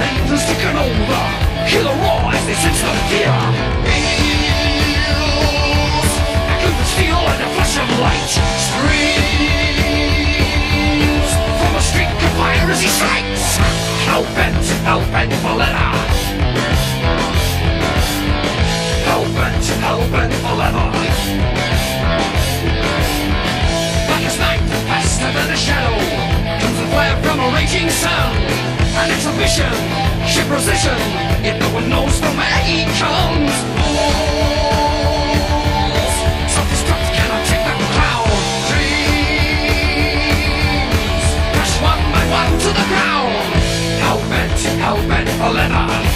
Engines taken over Hear the roar as they sense the fear Eels Echo the steel and a flash of light Screams From a streak of fire as he strikes Hell-bent, hell-bent for leather Hell-bent, hell-bent for leather Black as night, faster than a shadow Comes the flare from a raging sun An exhibition, ship precision Yet no one knows from where he comes. Fools, self-destruct cannot take the Dreams, one by one to the ground. For leather